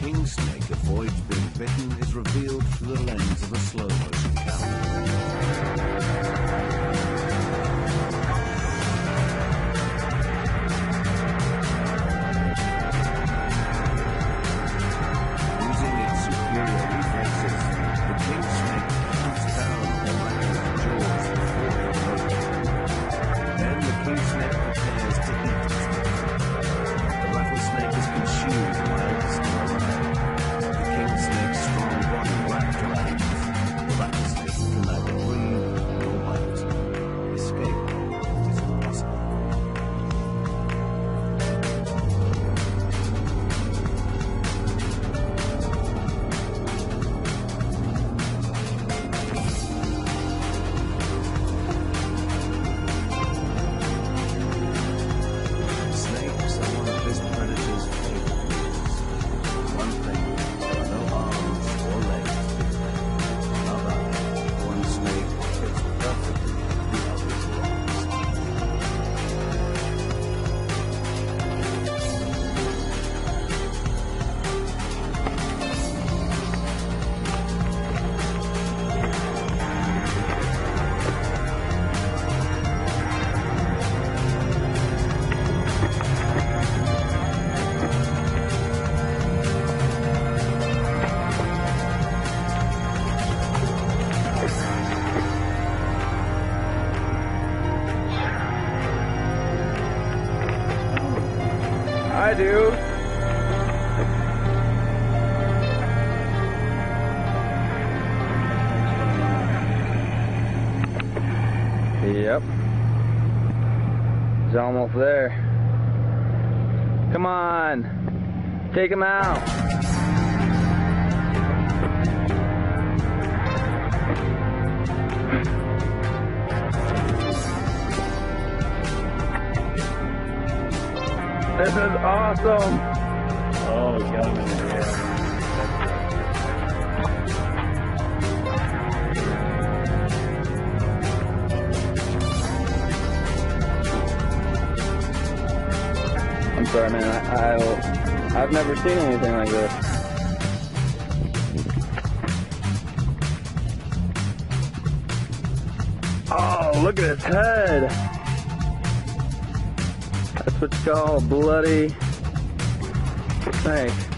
king snake avoids being bitten is revealed through the lens of a slow motion I do. Yep. He's almost there. Come on. Take him out. This is awesome. Oh. Yeah. I'm sorry, man. I, I, I've never seen anything like this. Oh, look at his head. That's what you call a bloody thing.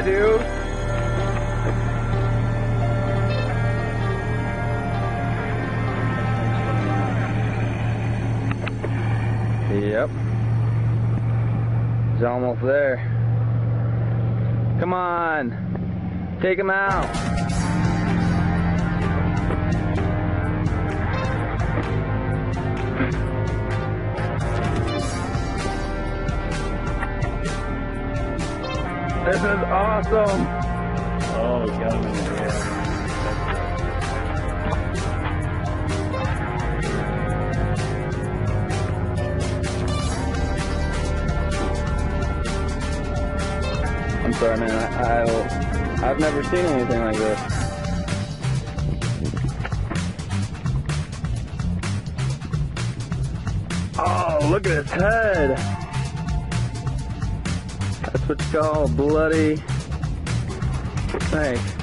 I do. Yep. He's almost there. Come on. Take him out. This is awesome. Oh, got him in the air. I'm sorry, man. I, I I've never seen anything like this. Oh, look at its head. That's what you call a bloody snake.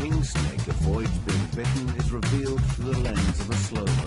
King snake avoids being bitten is revealed through the lens of a slow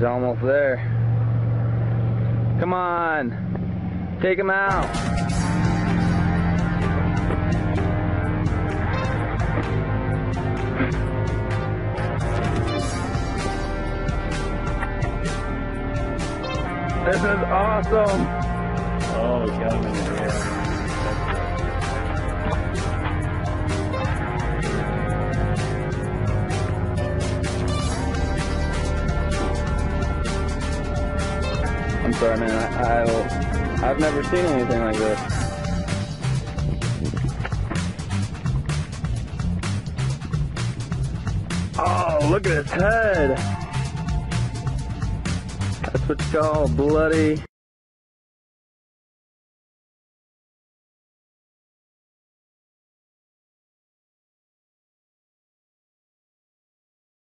He's almost there. Come on. Take him out. This is awesome. Oh, got sorry, man. I, I, I've never seen anything like this. Oh, look at his head. That's what you call bloody.